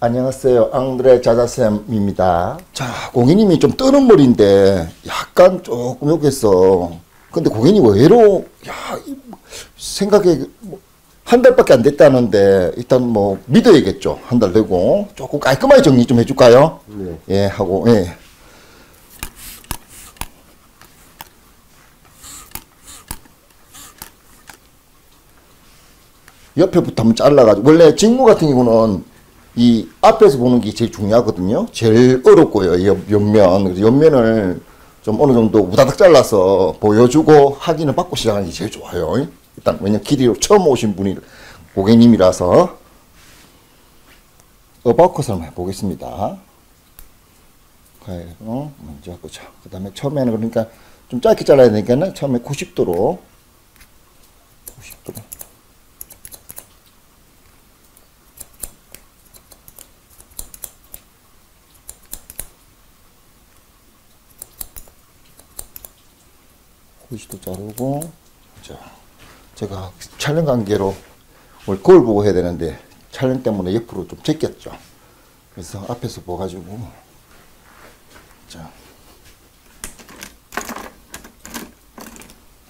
안녕하세요. 앙드레 자자쌤입니다. 자, 고객님이 좀 뜨는 머리인데 약간 조금 욕했어. 근데 고객님 의외로 야, 이 생각에 뭐한 달밖에 안 됐다는데 일단 뭐 믿어야겠죠. 한 달 되고 조금 깔끔하게 정리 좀 해줄까요? 네. 예, 하고 예. 옆에부터 한번 잘라가지고 원래 직무 같은 경우는 이 앞에서 보는 게 제일 중요하거든요. 제일 어렵고요. 옆, 옆면 옆면을 좀 어느 정도 우다닥 잘라서 보여주고 확인을 받고 시작하는 게 제일 좋아요. 일단 왜냐 길이로 처음 오신 분이 고객님이라서 어바웃컷을 한번 해보겠습니다. 가위로 먼저 하고 자, 그 다음에 처음에는 그러니까 좀 짧게 잘라야 되니까 처음에 90도로 90도로 구시도 자르고 자 제가 촬영 관계로 오늘 거울 보고 해야 되는데 촬영 때문에 옆으로 좀 제꼈죠. 그래서 앞에서 봐가지고 자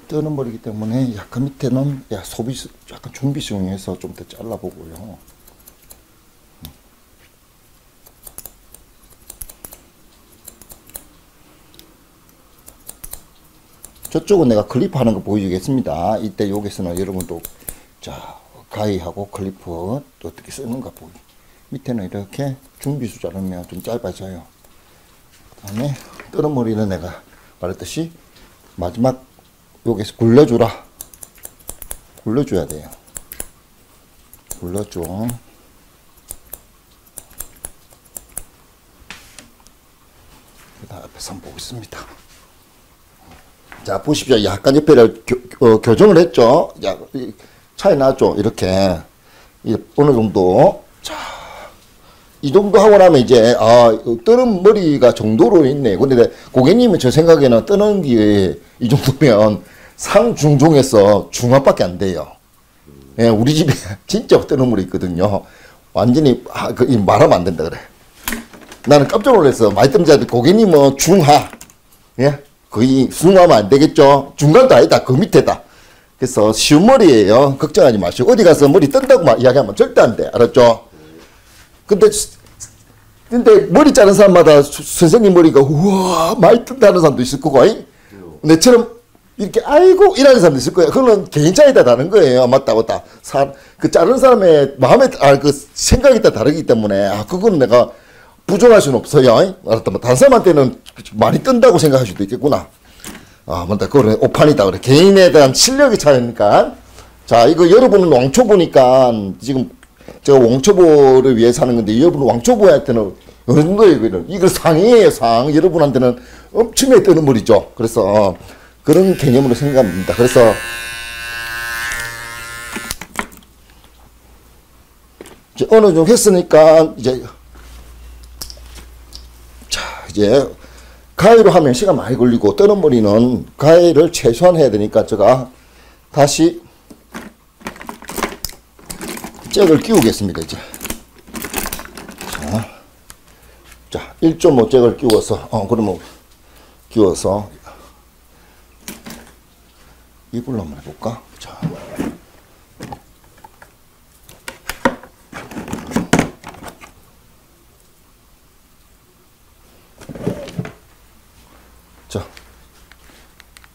뜨는 머리기 때문에 약간 밑에는 야 소비 약간 준비성에서 좀 더 잘라보고요 저쪽은 내가 클리프 하는 거 보여주겠습니다. 이때 여기서는 여러분도 자 가위하고 클리프 또 어떻게 쓰는가 보이. 밑에는 이렇게 중비수 자르면 좀 짧아져요. 그다음에 뜨는 머리는 내가 말했듯이 마지막 여기서 굴려주라. 굴려줘야 돼요. 굴려줘. 그다음 앞에서 한번 보겠습니다. 자 보십시오. 약간 옆에를 교, 어, 교정을 했죠. 야, 이 차이 나죠. 이렇게 이 어느 정도 자. 이 정도 하고 나면 이제 아 뜨는 머리가 정도로 있네. 근데 고객님이 저 생각에는 뜨는 게 이 정도면 상중종에서 중합밖에 안 돼요. 예, 우리 집에 진짜 뜨는 머리 있거든요. 완전히 아, 그, 이 말하면 안 된다 그래. 나는 깜짝 놀랐어. 많이 뜸자 고객님은 중하. 예? 거의 수능하면 안 되겠죠. 중간도 아니다. 그 밑에다. 그래서 쉬운 머리예요. 걱정하지 마시고 어디 가서 머리 뜬다고 막 이야기하면 절대 안 돼. 알았죠? 근데 근데 머리 자른 사람마다 수, 선생님 머리가 우와 많이 뜬다는 사람도 있을 거고 이? 내처럼 이렇게 아이고 이라는 사람도 있을 거예요. 그거는 개인 따라 다른 거예요. 맞다 맞다. 사, 그 자른 사람의 마음에 아 그 생각이 따라 다르기 때문에 아 그거는 내가 부정할 수는 없어요. 알았다. 뭐 다른 사람한테는 많이 뜬다고 생각할 수도 있겠구나. 아, 맞다. 그거는 오판이다. 그래. 개인에 대한 실력이 차이니까. 자, 이거 여러분은 왕초보니까 지금 제가 왕초보를 위해서 하는 건데 여러분은 왕초보한테는 어느 정도예요, 이거는. 이거 상이에요, 상. 여러분한테는 엄청나게 뜨는 물이죠. 그래서 그런 개념으로 생각합니다. 그래서 이제 어느 정도 했으니까 이제 자, 이제 가위로 하면 시간 많이 걸리고 뜨는 머리는 가위를 최소한 해야 되니까 제가 다시 잭을 끼우겠습니다 이제. 자, 자 1.5 잭을 끼워서 어 그러면 끼워서 이걸로 한번 해볼까? 자 자,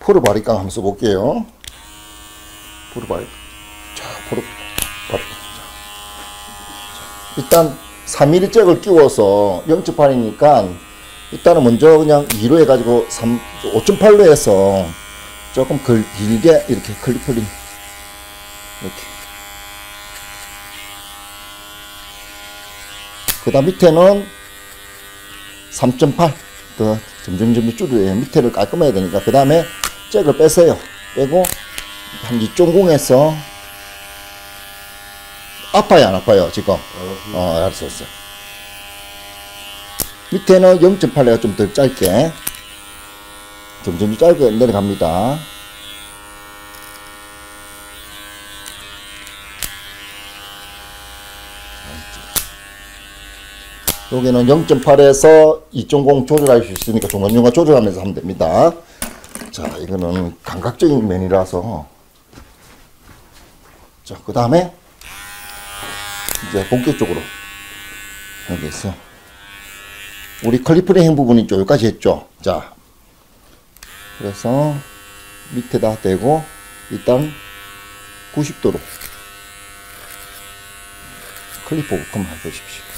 포르바리깡 한번 써볼게요. 포르바리, 자, 포르, 바리. 자, 일단 3mm 잭을 끼워서 0.8이니까 일단은 먼저 그냥 2로 해가지고 3, 5.8로 해서 조금 글, 길게 이렇게 클리플링 이렇게 그 다음 밑에는 3.8더 점점 점점 줄여요. 밑에를 깔끔해야 되니까. 그 다음에 잭을 빼세요. 빼고 한 이쪽공에서 아파요 안 아파요 지금? 어 알았어 알았어. 밑에는 0.8가 좀 더 짧게 점점 짧게 내려갑니다. 여기는 0.8에서 2.0 조절할 수 있으니까 중간중간 조절하면서 하면 됩니다. 자, 이거는 감각적인 면이라서. 자, 그 다음에 이제 본격적으로 여기서 우리 클리프링 부분 있죠? 여기까지 했죠? 자, 그래서 밑에다 대고 일단 90도로 클리프 한번 해보십시오.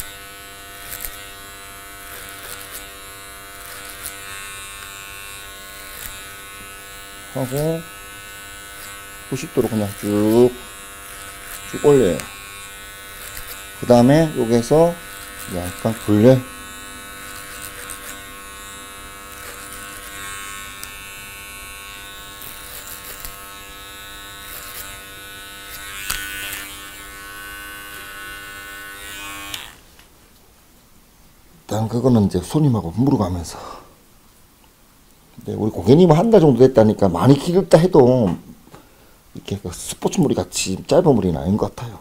하고 90도로 그냥 쭉, 쭉 올려요. 그 다음에 여기서 약간 굴려 일단 그거는 이제 손님하고 물어가면서 네, 우리 고객님은 한달 정도 됐다니까 많이 길다 해도 이렇게 그 스포츠 물이 같이 짧은 물이 아닌 것 같아요.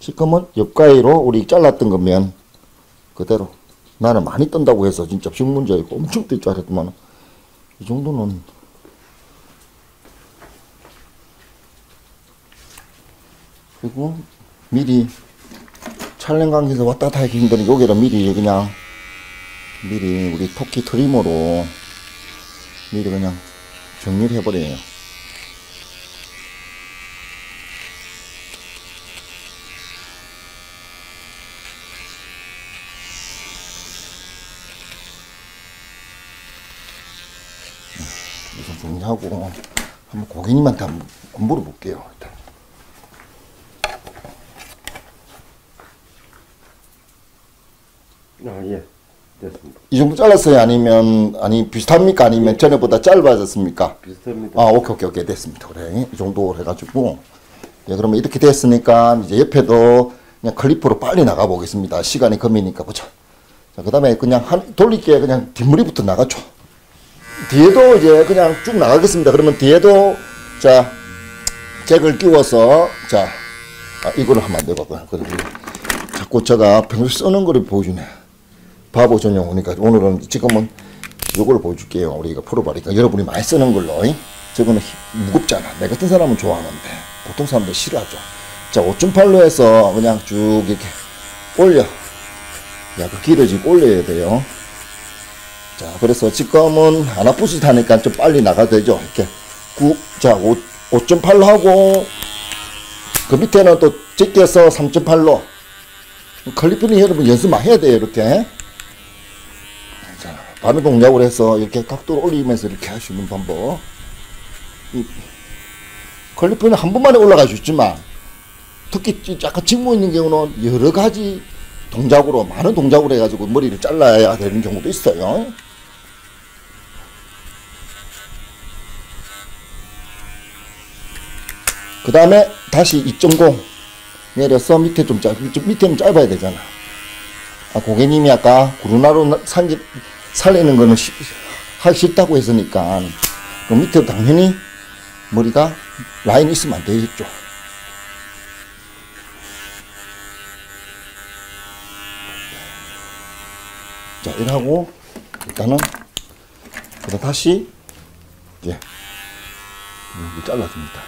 지금은 옆가위로 우리 잘랐던 거면 그대로 나는 많이 뜬다고 해서 진짜 식문제이고 엄청 뜰 줄 알았더만 이 정도는 그리고 미리 촬영 관계에서 왔다 갔다 하기 힘드니 여기를 미리 그냥 미리 우리 토끼 트리머로 미리 그냥 정리를 해버려요. 우선 정리하고 한번 고객님한테 한번 물어볼게요. 일단. 아, 예. 됐습니다. 이 정도 잘랐어요? 아니면 아니 비슷합니까? 아니면 전에보다 짧아졌습니까? 비슷합니다. 아 오케이 오케이 오케이 됐습니다. 그래 이 정도 해가지고 예 그러면 이렇게 됐으니까 이제 옆에도 그냥 클리퍼로 빨리 나가 보겠습니다. 시간이 금이니까 보자. 자 그 다음에 그냥 한 돌릴게 그냥 뒷머리부터 나가죠. 뒤에도 이제 그냥 쭉 나가겠습니다. 그러면 뒤에도 자 잭을 끼워서 자 아, 이거를 하면 안 그리고 자꾸 제가 평소 쓰는 거를 보여주네. 바보 전용이니까 오늘은 지금은 요걸 보여줄게요. 우리가 프로바리까 여러분이 많이 쓰는 걸로. 잉? 저거는 힘- 무겁잖아. 내 같은 사람은 좋아하는데 보통 사람들 싫어하죠. 자 5.8로 해서 그냥 쭉 이렇게 올려. 약간 길어지고 올려야 돼요. 자 그래서 지금은 하나 부슷하니까 좀 빨리 나가야 되죠. 이렇게 9, 자 5, 5.8로 하고 그 밑에는 또 제껴서 3.8로 클리프는 여러분 연습 많이 해야 돼요 이렇게 자 바로 동작을 해서 이렇게 각도를 올리면서 이렇게 할 수 있는 방법 이 클리프는 한 번만에 올라갈 수 있지만 특히 이 약간 직무 있는 경우는 여러 가지 동작으로 많은 동작으로 해가지고 머리를 잘라야 되는 경우도 있어요 그 다음에 다시 2.0 내려서 밑에 좀 짧, 좀 밑에는 짧아야 되잖아. 아, 고객님이 아까 구루나루 산지, 살리는 거는 시, 하기 싫다고 했으니까, 그 밑에 당연히 머리가 라인이 있으면 안 되겠죠. 자, 이러고, 일단은, 그다음 다시, 이제, 여기 잘라줍니다.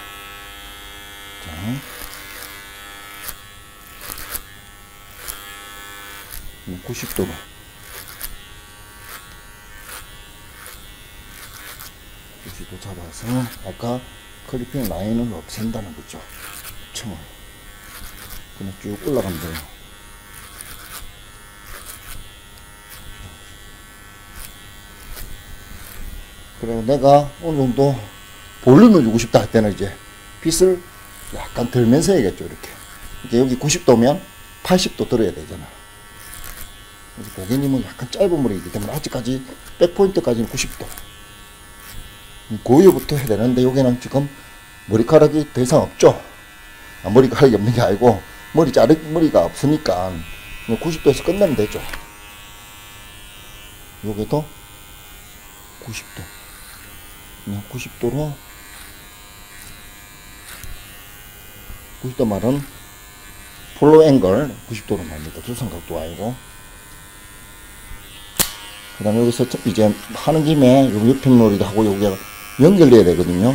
자. 90도로. 90도 잡아서 아까 클리핑 라인을 없앤다는 거죠. 층을. 그냥 쭉 올라가면 돼요. 그리고 내가 어느 정도 볼륨을 주고 싶다 할 때는 이제 빗을 약간 들면서 해야겠죠, 이렇게. 이제 여기 90도면 80도 들어야 되잖아. 그래서 고객님은 약간 짧은 머리이기 때문에 아직까지 백포인트까지는 90도. 고유부터 해야 되는데 여기는 지금 머리카락이 더 이상 없죠. 아, 머리카락이 없는 게 아니고 머리 자르 머리가 없으니까 90도에서 끝내면 되죠. 여기도 90도. 그냥 90도로 90도 말은 폴로 앵글 90도로 납니다. 두상각도 아니고. 그 다음에 여기서 이제 하는 김에 요 옆에 놀이도 하고 여기가 연결돼야 되거든요.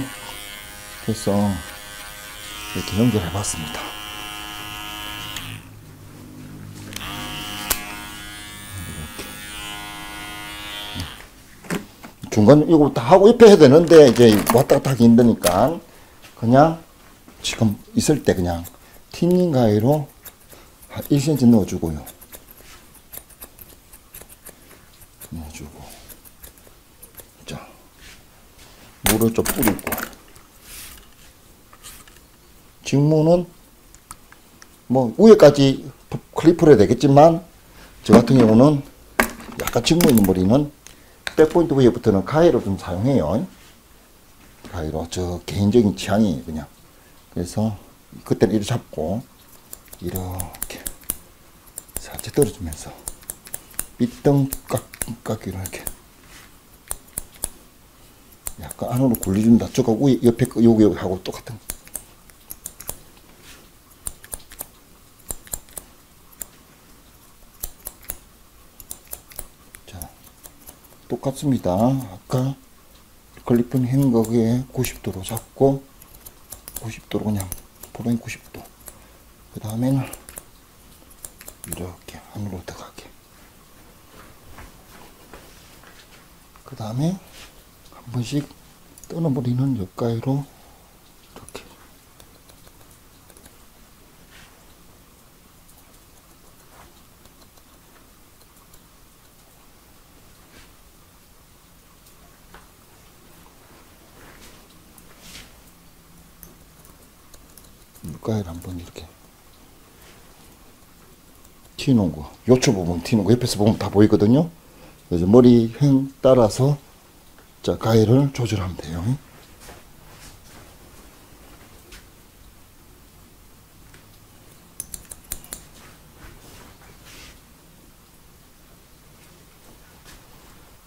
그래서 이렇게 연결해 봤습니다. 중간 이거 다 하고 옆에 해야 되는데 이제 왔다 갔다 하기 힘드니까 그냥 지금 있을 때 그냥 틴닝 가위로 한 1cm 넣어주고요. 넣어주고 자 좀 뿌리고 직무는 뭐 위에까지 클리프를 해야 되겠지만 저 같은 경우는 약간 직무 있는 머리는 백포인트 위에부터는 가위로 좀 사용해요. 가위로 저 개인적인 취향이에요 그냥. 그래서 그때는 이렇게 잡고 이렇게 살짝 떨어지면서 깎, 깎기로 이렇게 약간 안으로 굴려준다. 저거 위에 옆에 여기 하고 똑같은. 자, 똑같습니다. 아까 클리픈 행 거기에 90도로 잡고 90도로 그냥 포로인 90도. 그 다음에는 이렇게 안으로 들어가게. 그 다음에 한 번씩 떠나버리는 옆가위로 이렇게. 물가위를 한번 이렇게 튀는 거 요초 부분 튀는 거 옆에서 보면 다 보이거든요 그래서 머리 횡 따라서 자 가위를 조절하면 돼요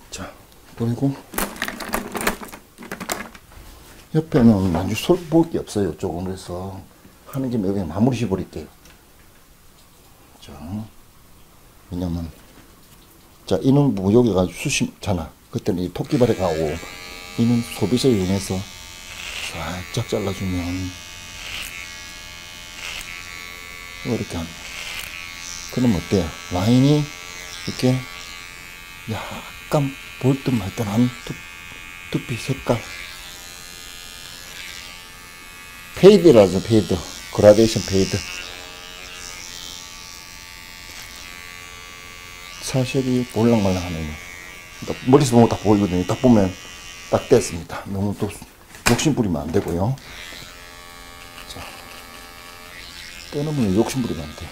자 그리고 옆에는 솔볼 게 없어요. 조금 그래서 하는 김에 여기 마무리 셔버릴게요. 자, 왜냐면 자 이는 무역이가 수심 잖아. 그때는 이 토끼발에 가고 이는 소비자 이용해서 살짝 잘라주면 이렇게 하는 그럼 어때요? 라인이 이렇게 약간 볼듯 말듯한 두피 색깔. fade라죠 fade. 그라데이션 fade. 사실 보일랑말랑하네요 머리에서 보면 다 보이거든요. 딱 보면 딱 됐습니다. 너무 또 욕심 부리면 안 되고요. 자 떠넘으면 욕심 부리면 안 돼요.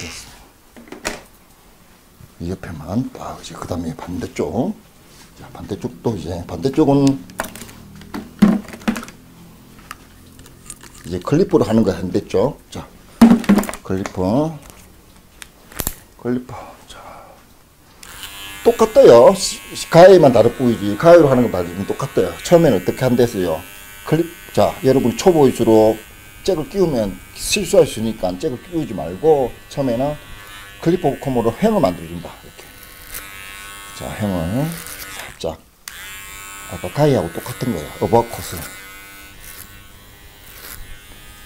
됐습니다. 이 옆에만 딱 이제 그 다음에 반대쪽. 자 반대쪽도 이제 반대쪽은 이제 clipper로 하는 거 한댔죠. 자, clipper, clipper. 자, 똑같아요. 가위만 다르 보이지. 가위로 하는 거 다르면 똑같아요. 처음에는 어떻게 한댔어요. clipper, 자, 여러분 초보일수록 잭을 끼우면 실수할 수 있으니까 잭을 끼우지 말고 처음에는 클리퍼 콤으로 횡을 만들어준다. 이렇게. 자, 횡을 살짝. 아까 가위하고 똑같은 거예요. 어버컷을.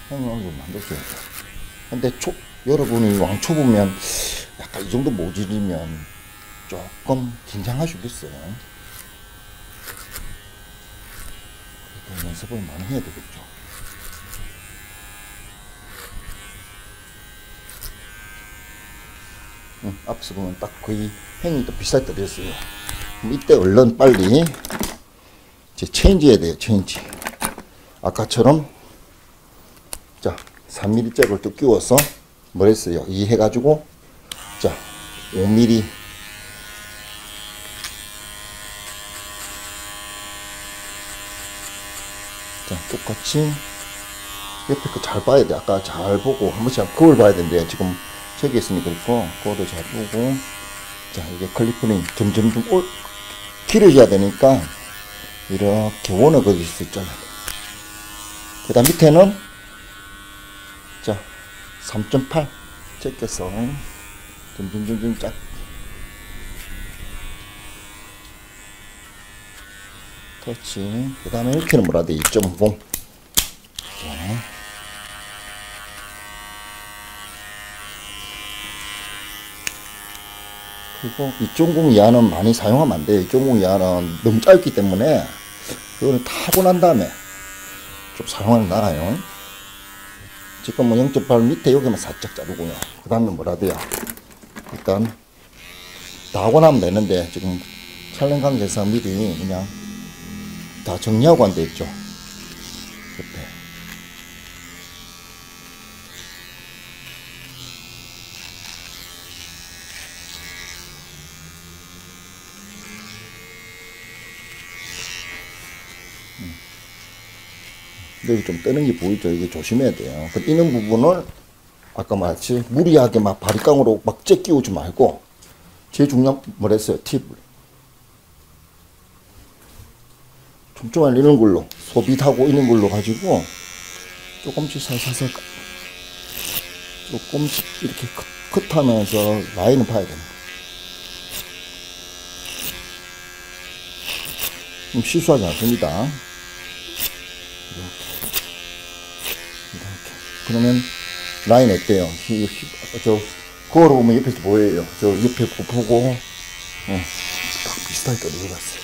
형을 만들어줘야 돼. 근데 초, 여러분이 왕초 보면 약간 이 정도 모질이면 조금 있어요. 그래도 연습을 많이 해야 되겠죠. 응, 앞서 보면 딱 거의 행이 또 비쌀 때 됐어요. 그럼 이때 얼른 빨리 이제 체인지 해야 돼요, 체인지. 아까처럼 자, 3mm 잭을 또 끼워서 뭘 했어요? 이 해가지고 자, 5mm 자, 똑같이 옆에 거 잘 봐야 돼. 아까 잘 보고 한 번씩 그걸 봐야 된대요. 지금 저기 있으니까 그렇고 그거도 잘 보고 자, 이게 클리프는 점점 좀 올, 길어져야 되니까 이렇게 원어 그릴 수 있잖아요. 그 다음 밑에는 자 3.8 제껴서 듬듬듬듬 짝. 터치. 그 다음에 이렇게는 뭐라 돼2.0 그리고 2.0 이하는 많이 사용하면 안 돼요. 2.0 이하는 너무 짧기 때문에 그거는 타고 난 다음에 좀 사용하는 게 나아요 지금 뭐 0.8 밑에 여기만 살짝 자르고요. 그 다음에 뭐라 돼요? 일단 다 하고 나면 되는데 지금 촬영 관계에서 미리 그냥 다 정리하고 안 돼 있죠 여기 좀 뜨는 게 보이죠? 이게 조심해야 돼요. 그 이는 부분을 아까 말했지 무리하게 막 바리깡으로 막 째끼우지 말고 제일 중요한 뭐랬어요? 팁을 촘촘한 이런 걸로 소빗하고 이런 걸로 가지고 조금씩 살살살 조금씩 이렇게 컷, 컷하면서 라인을 봐야 됩니다. 좀 실수하지 않습니다. 그러면 라인 어때요? 저 거울을 보면 옆에서 보여요. 저 옆에 보- 보고 어, 딱 비슷하게 떨어져갔어요.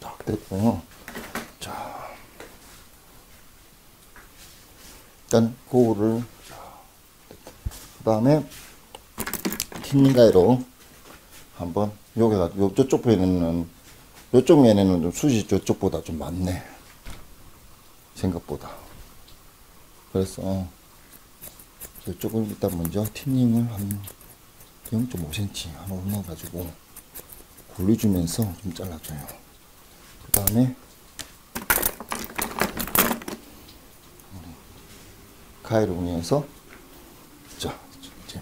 딱 됐고요. 자, 일단 거울을 그 다음에 틴가이로 한번 여기가 요 저쪽 면에는 요쪽 면에는 좀 숱이 저쪽보다 좀 많네. 생각보다. 그래서 이쪽을 일단 먼저 틴닝을 한 0.5cm 하나 올려가지고 굴려주면서 좀 잘라줘요. 그 다음에 가위를 운영해서 자 이제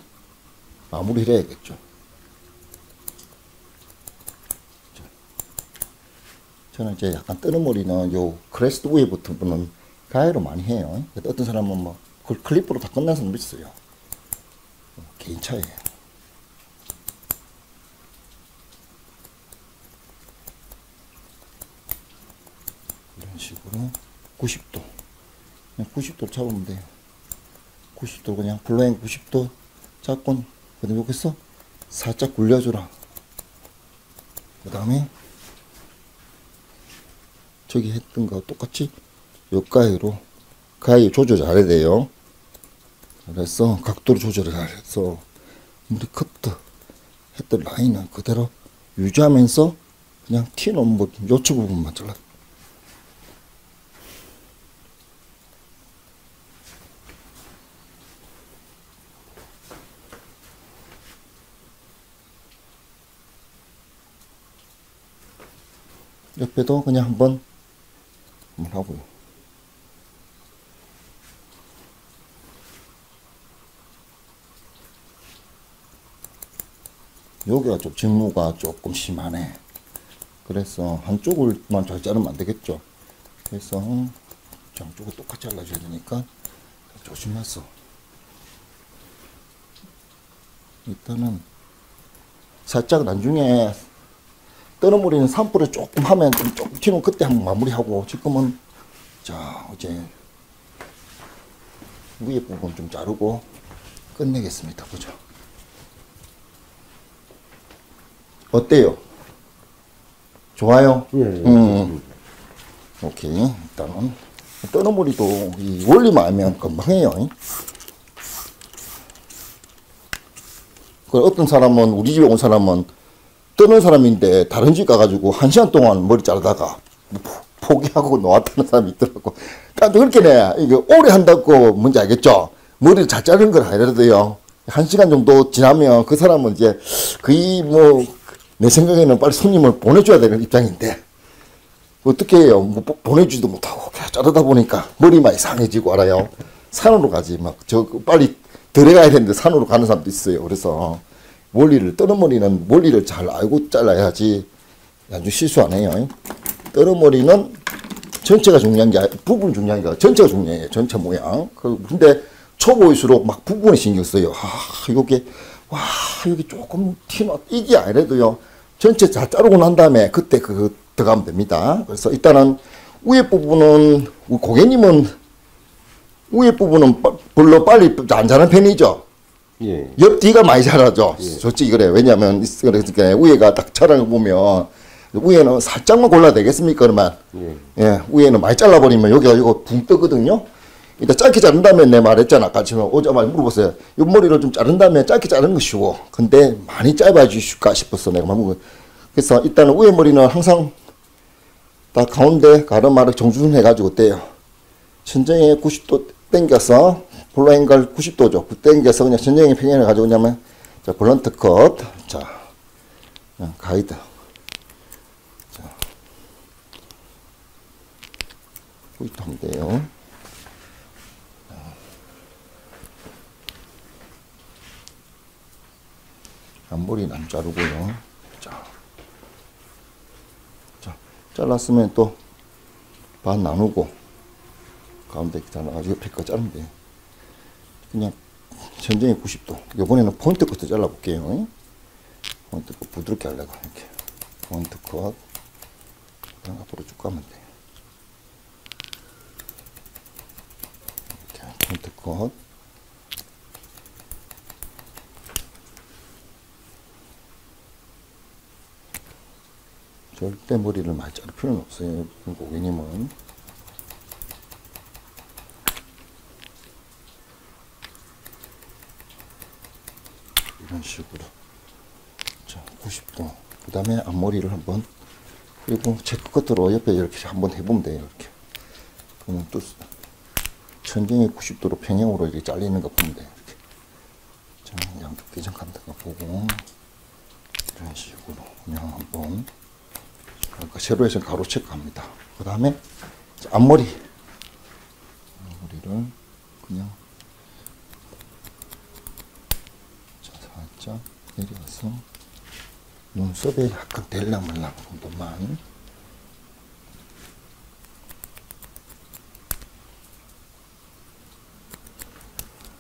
마무리를 해야겠죠. 자, 저는 이제 약간 뜨는 머리는 요 crest 윗부분은 가위로 많이 해요. 어떤 사람은 뭐 그걸 clipper로 다 끝난 사람도 있어요. 어, 개인 차이에요. 이런 식으로 90도 그냥 90도 잡으면 돼요 90도 그냥 블라인 90도 잡고 그다음에 여기서 살짝 굴려주라. 그 다음에 저기 했던 거 똑같이 요 가위로 가위 조절 잘해야 돼요. 그래서 각도를 조절을 잘해서 우리 커트 했던 라인은 그대로 유지하면서 그냥 티는 뭐 요추 부분만 잘라 옆에도 그냥 한번 한번 하고요. 여기가 좀 직무가 조금 심하네. 그래서 한쪽을만 잘 자르면 안 되겠죠. 그래서 양쪽을 똑같이 잘라줘야 되니까 조심해서 일단은 살짝 나중에 물이는 산불을 조금 하면 좀 조금 튀면 그때 한번 마무리하고 지금은 자 이제 위에 부분 좀 자르고 끝내겠습니다. 보죠. 어때요? 좋아요? 예, 예. 음. 오케이. 일단은 물이도 이 원리만 알면 금방 해요. 그 어떤 사람은 우리 집에 온 사람은 뜨는 사람인데 다른 집 가가지고 한 시간 동안 머리 자르다가 뭐 포- 포기하고 놓았다는 사람이 있더라고. 깜짝 그렇게네. 이거 오래 한다고 뭔지 알겠죠? 머리를 잘 자르는 걸 알아도요. 한 시간 정도 지나면 그 사람은 이제 거의 뭐 내 생각에는 빨리 손님을 보내줘야 되는 입장인데 어떻게 해요? 뭐 보- 보내주지도 못하고 그냥 자르다 보니까 머리만 이상해지고 알아요. 산으로 가지 막 저 빨리 들어가야 되는데 산으로 가는 사람도 있어요. 그래서 원리를 떠는 머리는 원리를 잘 알고 잘라야지 아주 실수 안 해요. 떠는 머리는 전체가 중요한 게 부분 중요한 게 전체가 중요해요. 전체 모양. 그 근데 초보일수록 막 부분에 신경 써요. 아, 요게 와, 여기 조금 티나 이게 아니라도요. 전체 다 자르고 난 다음에 그때 그 들어가면 됩니다. 그래서 일단은 위에 부분은 고객님은 위에 부분은 빠- 별로 빨리 안 자는 편이죠. 예. 옆 뒤가 많이 자라죠. 솔직히 그래. 왜냐면 그러니까 위에가 딱 자라는 거 보면 위에는 살짝만 골라야 되겠습니까? 그러면 예. 예, 위에는 많이 잘라버리면 여기가 이거 붕 뜨거든요. 일단 짧게 자른 다음에 내 말했잖아. 지금 오자마자 물어봤어요. 이 머리를 좀 자른 다음에 짧게 자르는 거 쉬워. 근데 많이 짧아지실까 싶었어. 내가 막 그래서 일단은 위에 머리는 항상 다 가운데 가르마를 정주행 해가지고 떼요. 천정에 90도 당겨서 블라인걸 90도죠. 당겨서 그냥 천정에 평행해 가지고 그냐면 자 블런트 컷, 자 가이드. 이렇게 하면 돼요. 앞머리는 안 자르고요. 자, 자 잘랐으면 또 반 나누고 가운데 이렇게 잘라가지고 옆에 거 자르면 돼요. 그냥 전정이 90도. 요번에는 포인트 컷도 잘라볼게요. 포인트 컷 부드럽게 하려고 이렇게 포인트 컷. 그냥 앞으로 쭉 가면 돼요. 이렇게 포인트 컷. 절대 머리를 많이 자를 필요는 없어요. 고객님은. 이런 식으로. 자, 90도. 그 다음에 앞머리를 한번, 그리고 체크 끝으로 옆에 이렇게 한번 해보면 돼요. 이렇게. 그러면 또, 천정이 90도로 평행으로 이렇게 잘리는 거 보면 돼요. 이렇게. 자, 양쪽 대전 간다가 보고, 이런 식으로 그냥 한번, 아까 세로에서 가로 체크합니다. 그 다음에 앞머리. 앞머리를 그냥 자, 살짝 내려서 눈썹에 약간 될랑말랑 정도만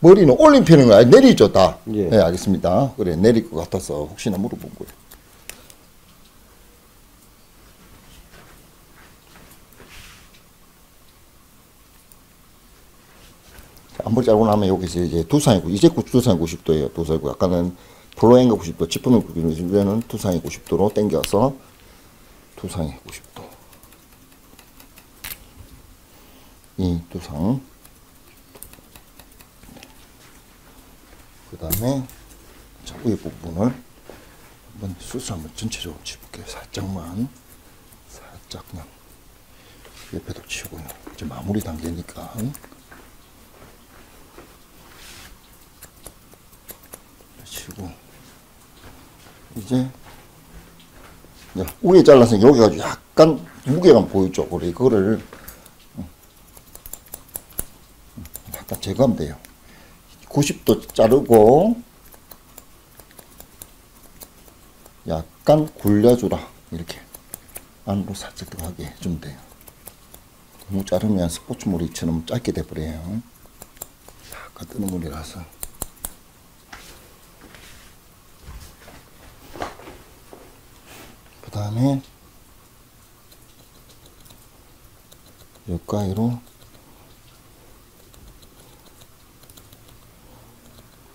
머리는 올린 편인 거야? 내리죠, 다? 예. 네, 알겠습니다. 그래, 내릴 것 같아서 혹시나 물어본 거예요. 앞머리 자르고 나면 여기서 이제 두상이고 이제 구- 두상이 90도예요. 두상이고 아까는 플로앵가 90도, 지프는 90도, 이제는 두상이 90도로 당겨서 두상이 90도. 이 두상. 그 다음에 자 위에 부분을 한번 수술 한번 전체적으로 치볼게요. 살짝만, 살짝 그냥 옆에도 치고요. 이제 마무리 단계니까. 치고 이제 위에 잘랐으니까 여기가 약간 무게감 보이죠? 우리 그거를 약간 제거하면 돼요. 90도 자르고 약간 굴려주라 이렇게 안으로 살짝 들어가게 해주면 돼요. 너무 자르면 스포츠 머리처럼 짧게 돼버려요. 약간 뜨는 머리라서. 그 다음에 옆가위로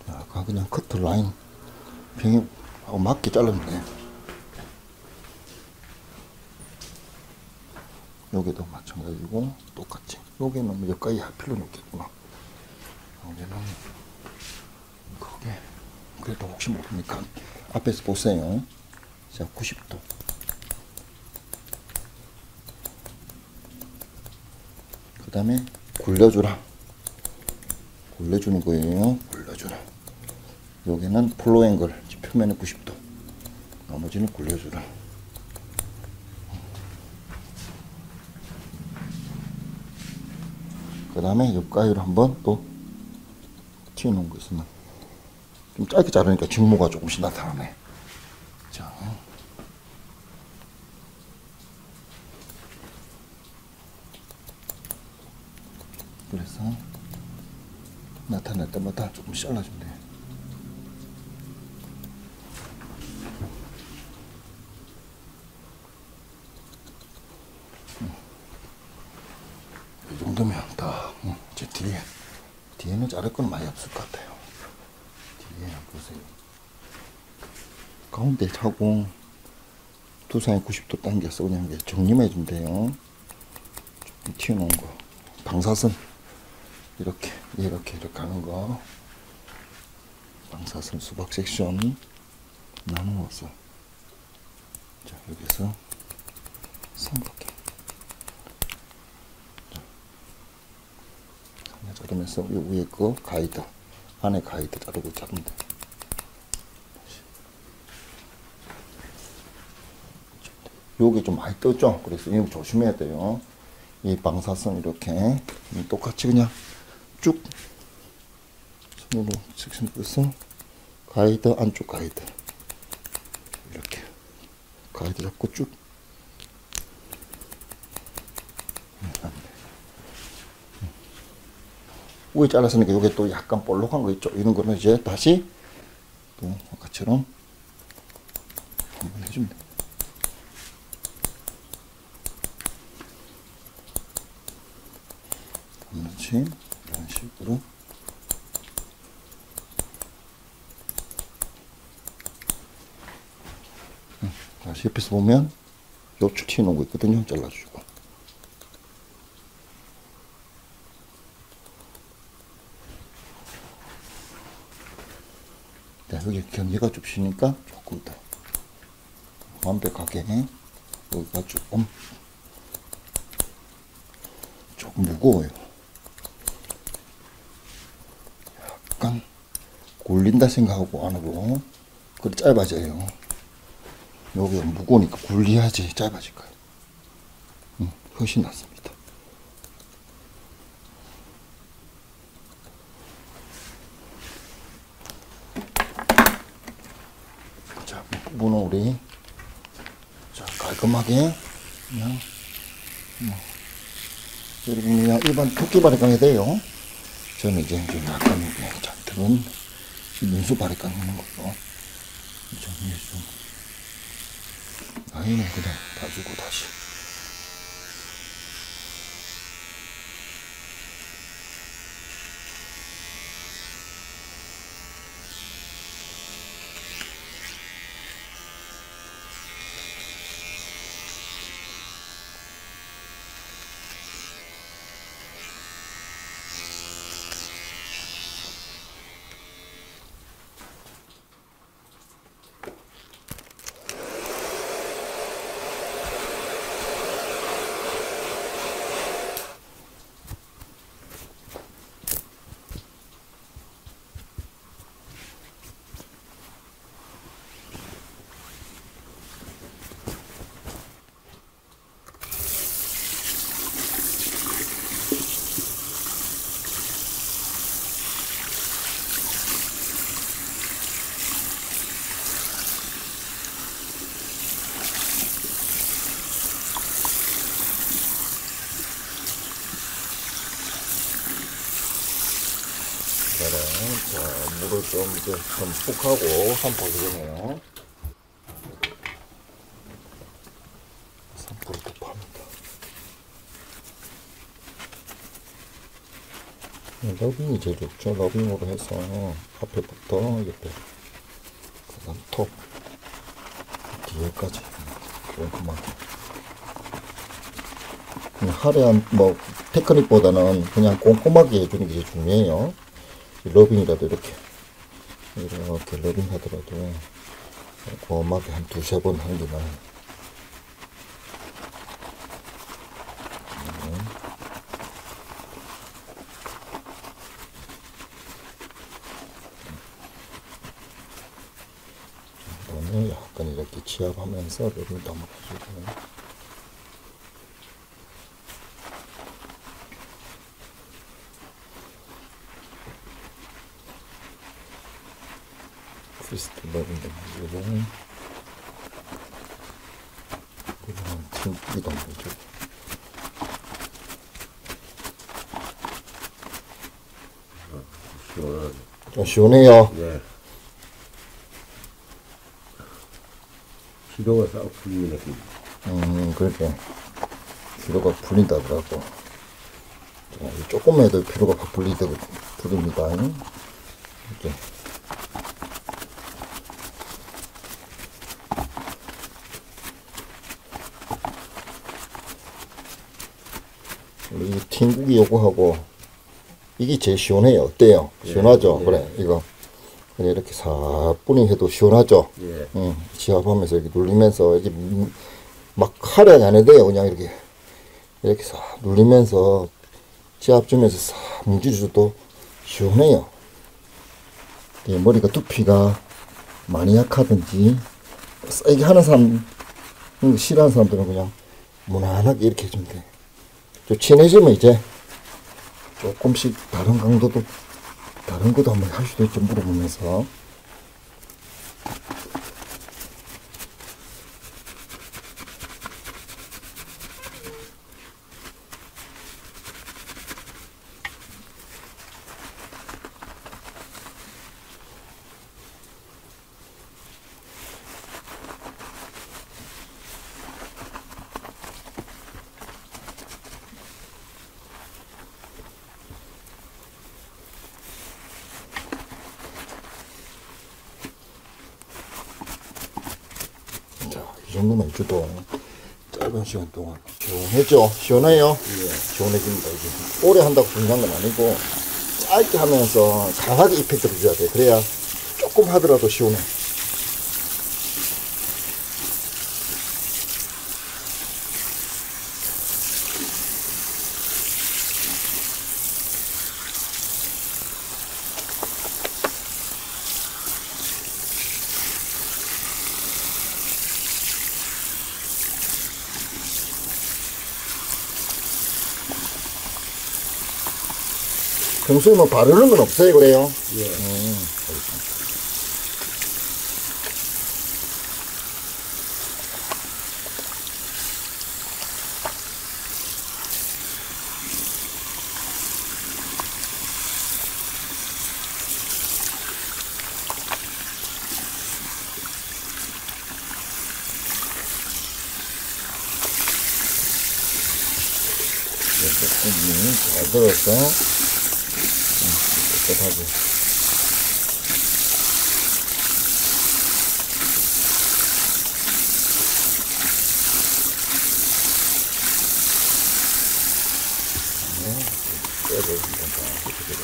약간 그냥 커트 라인 평행하고 맞게 돼. 여기도 마찬가지고 똑같이. 여기는 뭐 옆가위 할 필요는 없겠구나. 여기는 그게 그래도 혹시 모르니까 앞에서 보세요. 자, 90도. 그 다음에 굴려주라. 굴려주는 거예요. 굴려주라. 여기는 폴로 앵글 표면은 90도. 나머지는 굴려주라. 그 다음에 옆가위로 한번 또 튀어놓은 거 있으면 좀 짧게 자르니까 직모가 조금씩 나타나네. 자. 그래서 나타날 때마다 조금 잘라주면 돼. 이 정도면 다, 응, 제 뒤에, 뒤에는 자를 건 많이 없을 것 같아요. 뒤에 보세요. 가운데 차고, 두상에 90도 당겨서 그냥 돼요. 조금 튀어나온 거. 방사선. 이렇게, 이렇게, 이렇게 하는 거. 방사선 수박 섹션 나누어서. 자, 여기서 삼각형. 자르면서 요 위에 거 가이드 안에 가이드 자르고 자르면 돼. 요게 좀 많이 떴죠? 그래서 이거 조심해야 돼요. 이 방사선 이렇게 똑같이 그냥 쭉 손으로 섹션 떠서 가이드 안쪽 가이드 이렇게 가이드 잡고 쭉 위에 잘랐으니까 이게 또 약간 볼록한 거 있죠. 이런 거는 이제 다시 또 아까처럼 한번 돼. 그렇지. 응, 다시 옆에서 보면 요추 튀어나온 거 있거든요. 잘라주고. 자, 여기 경계가 좁으니까 조금 더 완벽하게 여기가 조금 조금 무거워요. 약간 굴린다 생각하고 안 하고 그래 짧아져요. 여기가 무거우니까 굴려야지 짧아질 거예요. 음, 훨씬 낫습니다. 자, 문어 우리 자 깔끔하게 그냥 뭐, 여러분 그냥 일반 토끼 바리깡이 돼요. 저는 이제 좀 약간 그냥 잔뜩은 민수 바리깡 있는 걸로 정리해 좀 아이는 그냥 봐주고 다시 자, 물을 좀 이제 듬뿍하고 한번 그러네요. 3% 곱합니다. 러빙이 제일 좋죠. 러빙으로 해서 앞에부터 옆에, 그 다음 톱, 뒤에까지. 그냥 화려한 뭐 테크닉보다는 그냥 꼼꼼하게 해주는 게 중요해요. 러빙이라도 이렇게 러빙 하더라도 꼼꼼하게 한 두세 번 하는 게 나아요. 약간 이렇게 취합하면서 러빙 담아가지고 이거 이거는 튕기기도 한번 줘. 시원하게. 좀 시원해요. 예. 피로가 싹 느낌. 음, 그렇게 피로가 풀린다 자, 조금만 해도 피로가 확 풀리다 풀립니다. 이렇게 이 팅국이 요거하고 이게 제일 시원해요. 어때요? 시원하죠? 예. 그래 이거 그래 이렇게 사뿐히 해도 시원하죠? 예. 응, 지압하면서 이렇게 눌리면서 이게 음, 막 하려고 안 해도 돼요. 그냥 이렇게 이렇게 싹 눌리면서 지압 주면서 싹 문지르도 시원해요. 이 머리가 두피가 많이 약하든지 세게 하는 사람 음, 싫어하는 사람들은 그냥 무난하게 이렇게 해주면 돼. 좀 친해지면 이제 조금씩 다른 강도도 다른 것도 한번 할 수도 있죠 물어보면서 자, 이 정도만 있어도 짧은 시간 동안 시원해죠? 시원해요? 시원해집니다, 이게. 오래 한다고 중요한 건 아니고, 짧게 하면서 강하게 이펙트를 줘야 돼. 그래야 조금 하더라도 시원해. 평소에 뭐 바르는 건 없어요, 그래요? 예. 음, 잘 들었어. 음, 깨끗하게. 빼고 일단 다 이렇게 되고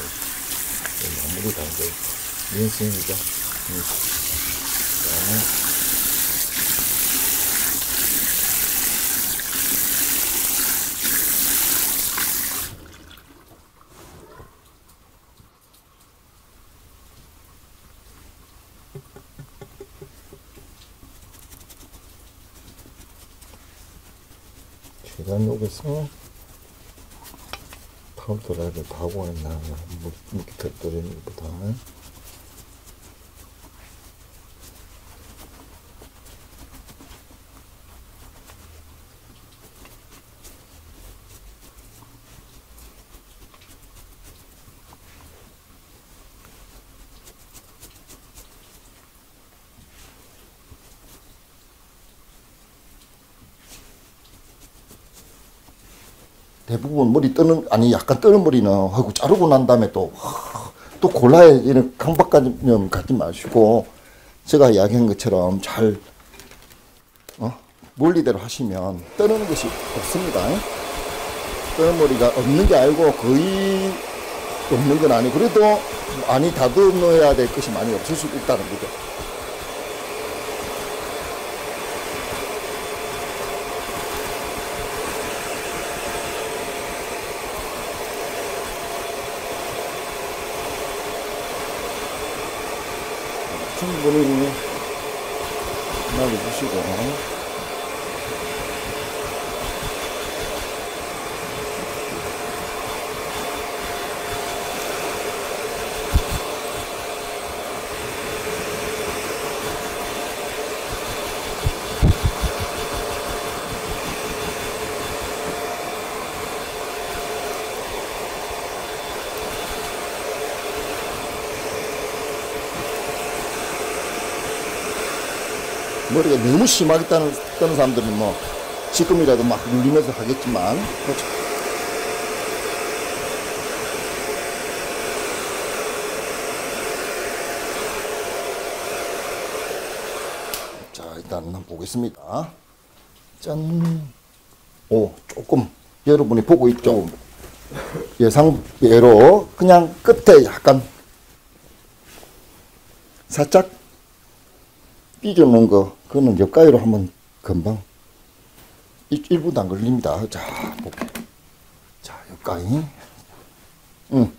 마무리 다 이제 민스입니다. 그다음에 계단 여기서 카운터를 다 하고 있나 밑에 떨어지는 것보다 대부분 머리 뜨는 아니 약간 뜨는 머리는 하고 자르고 난 다음에 또 또 골라야 이런 강박관념 갖지 마시고 제가 이야기한 것처럼 잘 어? 원리대로 하시면 뜨는 것이 없습니다. 뜨는 머리가 없는 게 알고 거의 없는 건 아니고 그래도 많이 다듬어야 될 것이 많이 없을 수 있다는 거죠. 충분히 놔두시고 머리가 너무 심하게 따는, 따는 사람들은 뭐 지금이라도 막 눌리면서 하겠지만 그렇죠. 자 일단 한번 보겠습니다 짠 오, 조금 여러분이 보고 있죠? 예상외로 그냥 끝에 약간 살짝 삐져놓은 거 그거는 옆가위로 한번 금방 1, 분도안 걸립니다. 자, 볼게. 자, 옆가위. 응.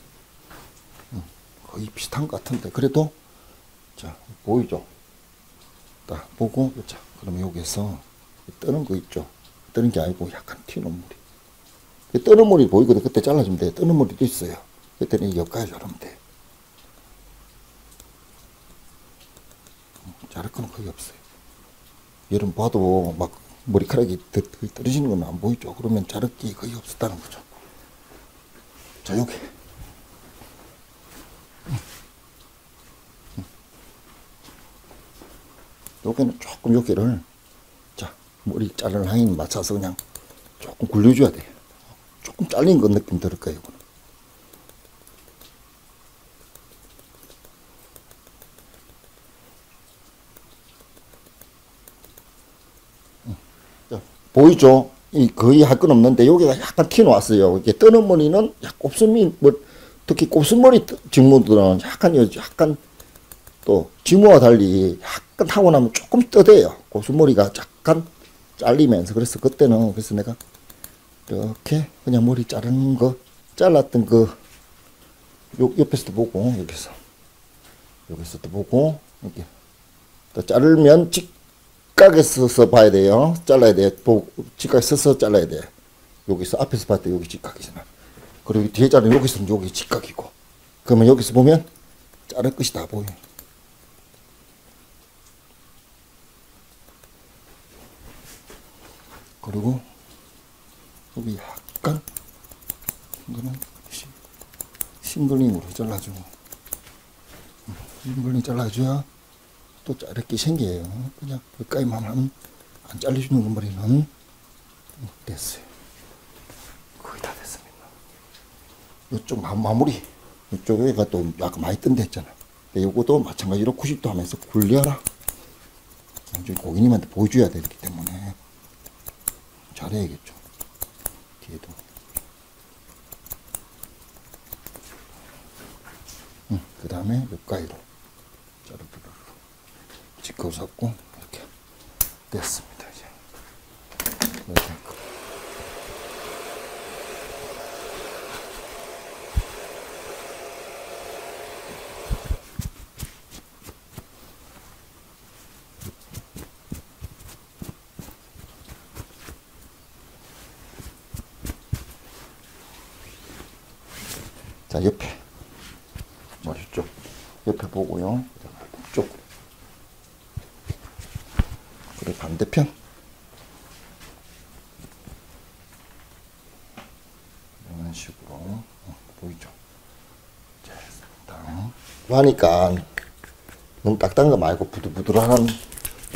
응. 거의 비슷한 것 같은데 그래도 자, 보이죠? 딱 보고 자, 그러면 여기서 뜨는 거 있죠? 뜨는 게 아니고 약간 튀는 물이. 그 뜨는 물이 보이거든. 그때 잘라주면 돼. 뜨는 물이도 있어요. 그때는 옆가위 자르면 돼. 자를 거는 거의 없어요. 여러분 봐도 막 머리카락이 떨어지는 건 안 보이죠? 그러면 게 거의 없었다는 거죠. 자, 여기. 여기는 조금 여기를 자 머리 자르는 라인 맞춰서 그냥 조금 굴려줘야 돼. 조금 잘린 것 느낌 들을 거예요. 이거는. 자, 보이죠? 이 거의 할 건 없는데 여기가 약간 튀어나왔어요. 이게 뜨는 머리는 약 곱슬미 뭐 특히 곱슬머리 뜨- 직무들은 약간 요- 약간 또 직무와 달리 약간 하고 나면 조금 떠대요. 곱슬머리가 약간 잘리면서 그래서 그때는 그래서 내가 이렇게 그냥 머리 자르는 거 잘랐던 그 요, 옆에서도 보고 여기서 여기서도 보고 이렇게 또 자르면 직 각에 서서 봐야 돼요. 잘라야 돼. 보 직각에 서서 잘라야 돼. 여기서 앞에서 봤을 때 여기 직각이잖아. 그리고 뒤에 자르면 여기서는 여기 직각이고. 그러면 여기서 보면 자를 끝이 다 보여. 그리고 여기 약간 이거는 시- 싱글링으로 잘라주고 음, 싱글링 잘라줘야 또 자르기 생겨요. 그냥 가까이만 하면 안 잘라주는 거 머리는 음, 됐어요. 거의 다 됐습니다. 이쪽 마, 마무리 이쪽에가 또 약간 많이 뜬다 했잖아. 요것도 마찬가지로 90도 하면서 굴려라. 고객님한테 보여줘야 되기 때문에 잘해야겠죠. 뒤에도. 응, 그 다음에 자르르르 직거 잡고 이렇게 됐습니다. 이제. 이렇게 그자 옆에. 쪽. 옆에 보고요. 쪽 그리고 반대편 이런 식으로 어, 보이죠 자 다음 하니까 너무 딱딱한 거 말고 부들부들한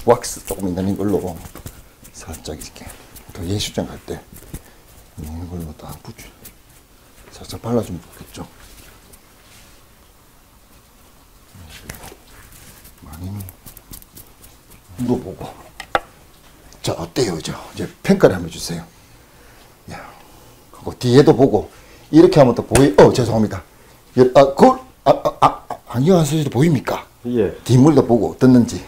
왁스 조금 있는 걸로 살짝 이렇게 더 예술장 갈 때 이걸로 다 붙여 살짝 발라주면 좋겠죠. 많이 물어보고. 저, 이제 평가를 한번 주세요. 야, 그리고 뒤에도 보고, 이렇게 하면 또 보이, 어, 죄송합니다. 예, 아, 그, 아, 아, 아, 아, 안녕하 선생님 보입니까? 예. 뒷물도 보고 어떻는지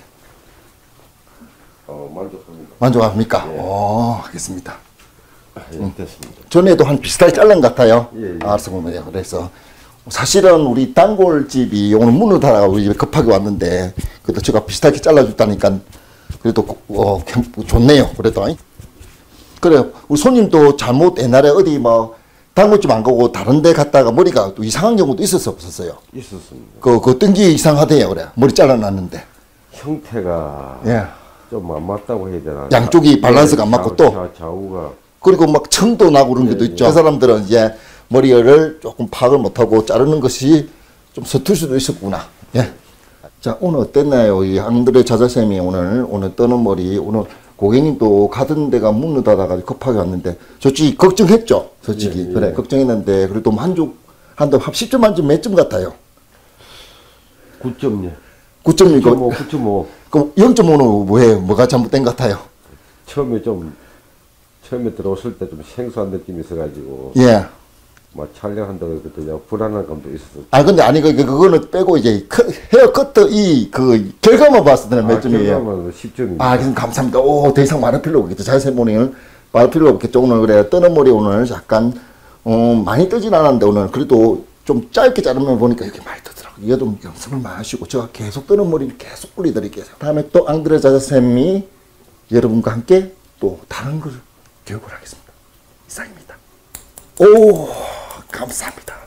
어, 만족합니다. 만족합니까? 오, 알겠습니다. 아, 예, 됐습니다. 전에도 한 비슷하게 잘른 것 같아요. 예, 예. 알았어 보면 그래서 사실은 우리 단골집이 오늘 문을 닫아가 우리 집에 급하게 왔는데 그래도 제가 비슷하게 잘라줬다니까 그래도 고- 어, 괜- 좋네요. 그래도 그래 우리 손님도 잘못 옛날에 어디 뭐 단골집 안 가고 다른 데 갔다가 머리가 또 이상한 경우도 있었어 없었어요. 있었습니다. 그, 그 뜬기 이상하대요 그래 머리 잘라놨는데 형태가 예. 좀 안 맞다고 해야 되나? 양쪽이 밸런스가 안 예, 맞고 또? 좌- 좌우가 그리고 막 청도 나고 그런 것도 있죠. 그 사람들은 이제 머리를 조금 파악을 못하고 자르는 것이 좀 서툴 수도 있었구나. 예. 자, 오늘 어땠나요? 이 앙드레 자자쌤이 오늘, 오늘 떠는 머리, 오늘 고객님도 가던 데가 묵는다다가 급하게 왔는데, 솔직히 걱정했죠? 솔직히. 예, 예. 그래, 걱정했는데, 그래도 만족, 한점 10점 만점 몇 점 같아요? 9점이요. 9점이고, 9.5, 9.5. 그 0.5는 뭐예요? 뭐가 잘못된 것 같아요? 처음에 좀, 처음에 들어왔을 때좀 생소한 느낌이 있어가지고, 예. 막 촬영한다고 해도 그냥 불안한 감도 있었어. 아, 근데 아니, 그, 그- 그거는 빼고 이제 커- 헤어 커트 이, 그, 결과만 봤을 때는 몇 점이에요? 만 10점입니다. 아, 그럼 감사합니다. 오, 더 이상 말할 필요 없겠죠. 자세히 보니 말할 필요 없겠죠. 오늘 그래 뜨는 머리 오늘 약간 어, 많이 뜨진 않았는데 오늘 그래도 좀 짧게 자르면 보니까 이렇게 많이 뜨더라고요. 이거 좀 연습을 많이 하시고 제가 계속 뜨는 머리를 계속 올려드릴게요. 다음에 또 앙드레 자자쌤이 여러분과 함께 또 다른 걸 교육을 하겠습니다. 이상입니다. 오, 감사합니다.